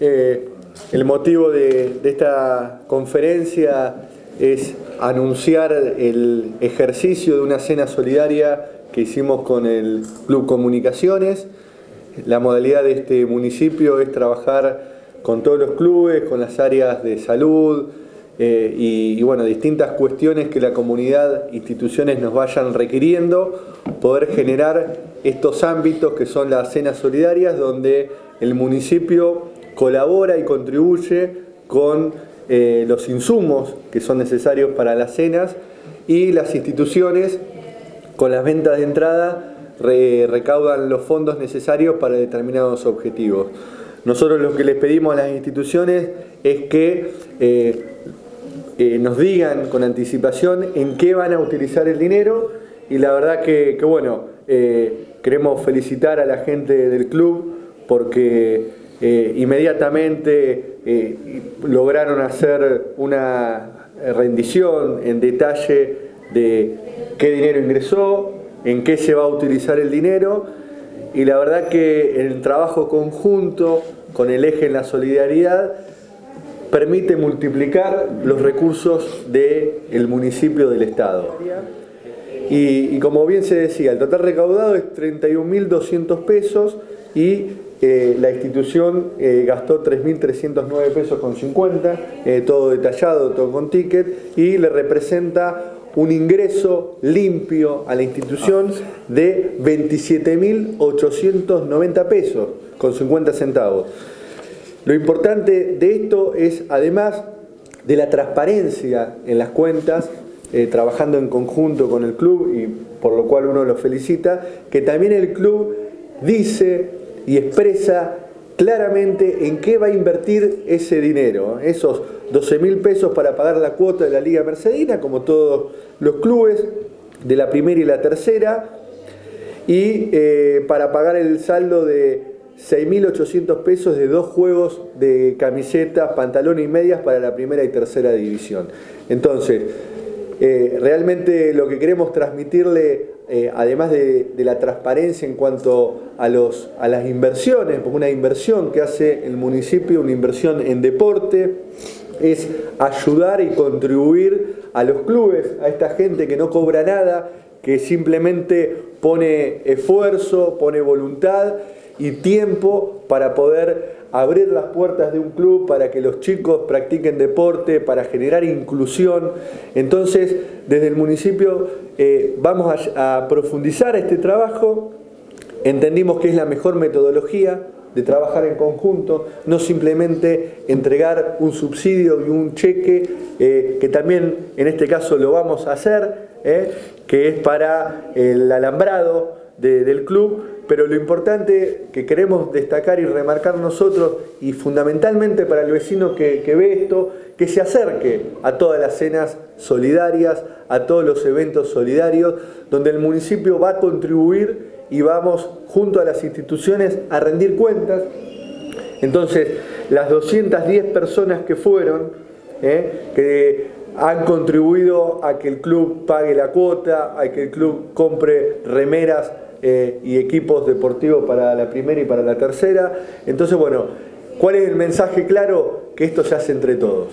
El motivo de, esta conferencia es anunciar el ejercicio de una cena solidaria que hicimos con el Club Comunicaciones. La modalidad de este municipio es trabajar con todos los clubes, con las áreas de salud eh, y, y, bueno, distintas cuestiones que la comunidad, instituciones nos vayan requiriendo, poder generar estos ámbitos que son las cenas solidarias donde el municipio colabora y contribuye con eh, los insumos que son necesarios para las cenas y las instituciones con las ventas de entrada recaudan los fondos necesarios para determinados objetivos. Nosotros lo que les pedimos a las instituciones es que eh, eh, nos digan con anticipación en qué van a utilizar el dinero y la verdad que, bueno, queremos felicitar a la gente del club porque eh, inmediatamente eh, lograron hacer una rendición en detalle de qué dinero ingresó, en qué se va a utilizar el dinero y la verdad que el trabajo conjunto con el eje en la solidaridad permite multiplicar los recursos del municipio del Estado. Y, y, como bien se decía, el total recaudado es 31.200 pesos y eh, la institución eh, gastó 3.309 pesos con 50, eh, todo detallado, todo con ticket, y le representa un ingreso limpio a la institución de 27.890 pesos con 50 centavos. Lo importante de esto es, además de la transparencia en las cuentas, trabajando en conjunto con el club, y por lo cual uno lo felicita, que también el club dice y expresa claramente en qué va a invertir ese dinero. Esos 12 mil pesos para pagar la cuota de la Liga Mercedina, como todos los clubes de la primera y la tercera, y eh, para pagar el saldo de 6.800 pesos de dos juegos de camisetas, pantalones y medias para la primera y tercera división. Entonces, eh, realmente lo que queremos transmitirle eh, además de, la transparencia en cuanto a, los, a las inversiones, porque una inversión que hace el municipio, una inversión en deporte, es ayudar y contribuir a los clubes, a esta gente que no cobra nada, que simplemente pone esfuerzo, pone voluntad y tiempo para poder abrir las puertas de un club para que los chicos practiquen deporte, para generar inclusión. Entonces, desde el municipio eh, vamos a, profundizar este trabajo, entendimos que es la mejor metodología de trabajar en conjunto, no simplemente entregar un subsidio y un cheque, eh, que también en este caso lo vamos a hacer, eh, que es para el alambrado del club, pero lo importante que queremos destacar y remarcar nosotros, y fundamentalmente para el vecino que, ve esto, que se acerque a todas las cenas solidarias, a todos los eventos solidarios, donde el municipio va a contribuir y vamos junto a las instituciones a rendir cuentas. Entonces, las 210 personas que fueron, ¿eh? que han contribuido a que el club pague la cuota, a que el club compre remeras eh, y equipos deportivos para la primera y para la tercera. Entonces, bueno, ¿cuál es el mensaje claro? Que esto se hace entre todos.